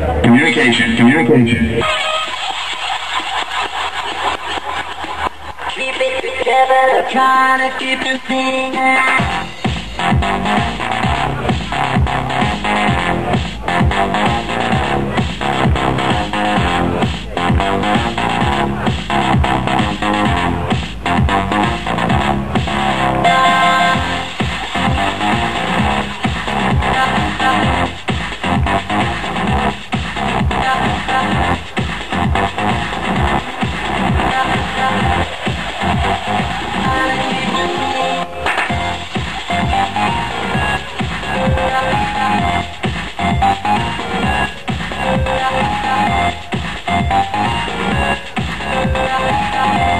Communication, communication. Keep it together, trying to keep it together. Thank you.